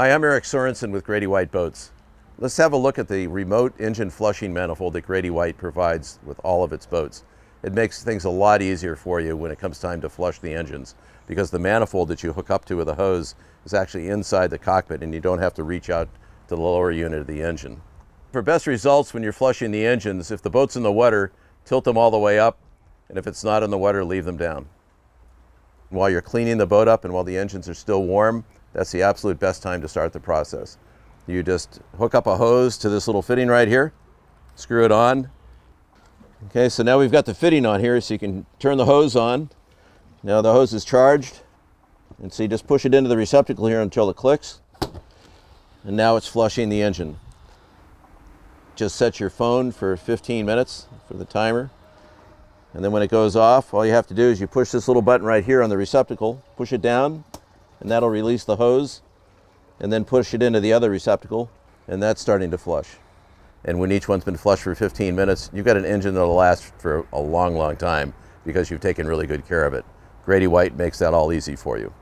Hi, I'm Eric Sorensen with Grady White Boats. Let's have a look at the remote engine flushing manifold that Grady White provides with all of its boats. It makes things a lot easier for you when it comes time to flush the engines because the manifold that you hook up to with a hose is actually inside the cockpit and you don't have to reach out to the lower unit of the engine. For best results when you're flushing the engines, if the boat's in the water, tilt them all the way up, and if it's not in the water, leave them down. While you're cleaning the boat up and while the engines are still warm, that's the absolute best time to start the process. You just hook up a hose to this little fitting right here, screw it on. Okay, so now we've got the fitting on here so you can turn the hose on. Now the hose is charged. And so you just push it into the receptacle here until it clicks. And now it's flushing the engine. Just set your phone for 15 minutes for the timer. And then when it goes off, all you have to do is you push this little button right here on the receptacle, push it down, and that'll release the hose and then push it into the other receptacle and that's starting to flush. And when each one's been flushed for 15 minutes, you've got an engine that'll last for a long, long time because you've taken really good care of it. Grady White makes that all easy for you.